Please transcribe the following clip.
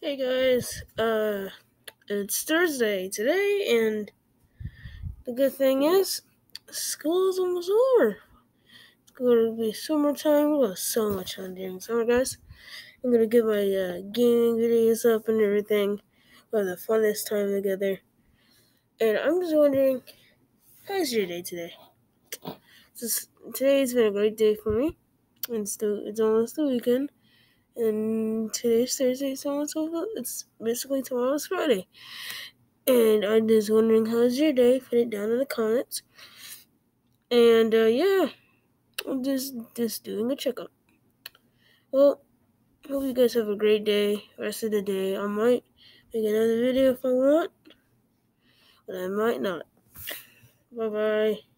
Hey guys, uh, it's Thursday today, and the good thing is, school is almost over. It's going to be summertime. We'll have so much fun during summer, guys. I'm gonna get my uh, gaming videos up and everything. We'll have the funnest time together. And I'm just wondering, how's your day today? Just, today's been a great day for me. It's the, it's almost the weekend and today's Thursday, so it's basically tomorrow's Friday. And I'm just wondering how's your day? Put it down in the comments. And uh, yeah, I'm just just doing a checkup. Well, hope you guys have a great day. Rest of the day, I might make another video if I want, but I might not. Bye bye.